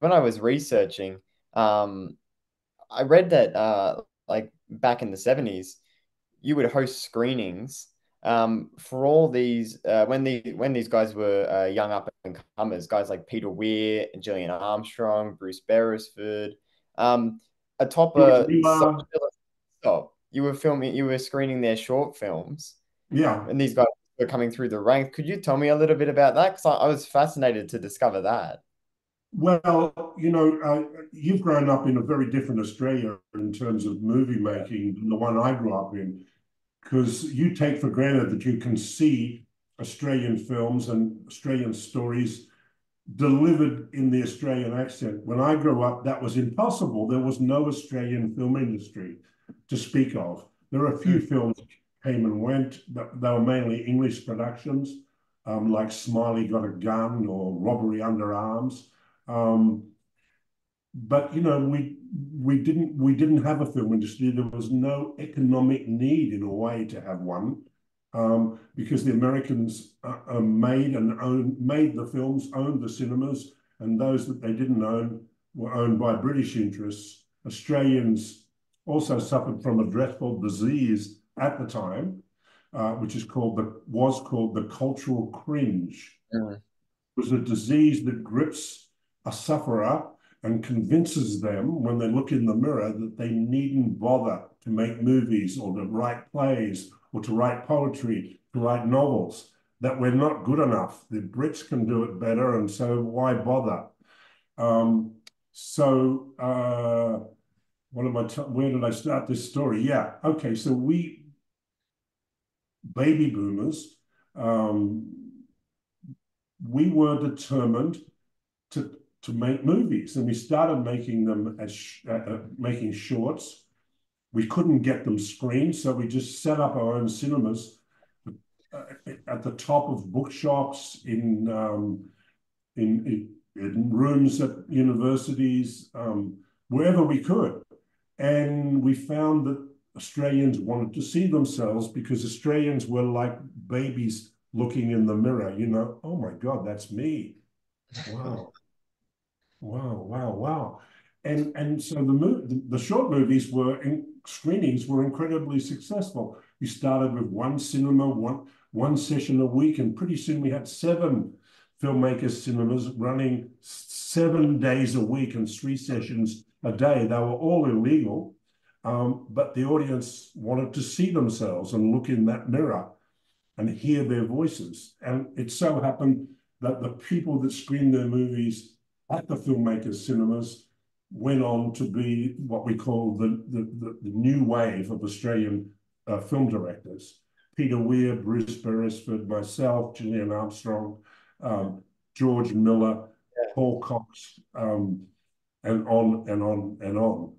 when I was researching, um, I read that uh, like back in the 70s, you would host screenings um, for all these uh, when the when these guys were uh, young up and comers, guys like Peter Weir, and Gillian Armstrong, Bruce Beresford, um, atop a stop. You were filming, you were screening their short films. Yeah. And these guys were coming through the ranks. Could you tell me a little bit about that? Because I, I was fascinated to discover that. Well, you know, uh, you've grown up in a very different Australia in terms of movie making than the one I grew up in, because you take for granted that you can see Australian films and Australian stories delivered in the Australian accent. When I grew up, that was impossible. There was no Australian film industry to speak of. There are a few mm. films came and went. but They were mainly English productions, um, like Smiley Got a Gun or Robbery Under Arms. Um, but you know, we we didn't we didn't have a film industry. There was no economic need in a way to have one. Um, because the Americans uh, uh, made and owned made the films, owned the cinemas, and those that they didn't own were owned by British interests. Australians also suffered from a dreadful disease at the time, uh, which is called the was called the cultural cringe. Mm. It was a disease that grips a sufferer and convinces them when they look in the mirror that they needn't bother to make movies or to write plays or to write poetry, to write novels, that we're not good enough. The Brits can do it better, and so why bother? Um, so, uh, what am I? where did I start this story? Yeah, okay. So we, baby boomers, um, we were determined to to make movies, and we started making them as uh, uh, making shorts. We couldn't get them screened, so we just set up our own cinemas uh, at the top of bookshops in um, in, in rooms at universities, um, wherever we could. And we found that Australians wanted to see themselves because Australians were like babies looking in the mirror, you know, oh my God, that's me. Wow. Wow, wow, wow. And and so the the short movies were in screenings were incredibly successful. We started with one cinema, one one session a week, and pretty soon we had seven filmmakers cinemas running seven days a week and three sessions a day. They were all illegal, um, but the audience wanted to see themselves and look in that mirror and hear their voices. And it so happened that the people that screened their movies at the filmmakers' cinemas went on to be what we call the, the, the, the new wave of Australian uh, film directors. Peter Weir, Bruce Beresford, myself, Gillian Armstrong, um, George Miller, yeah. Paul Cox, um, and on and on and on.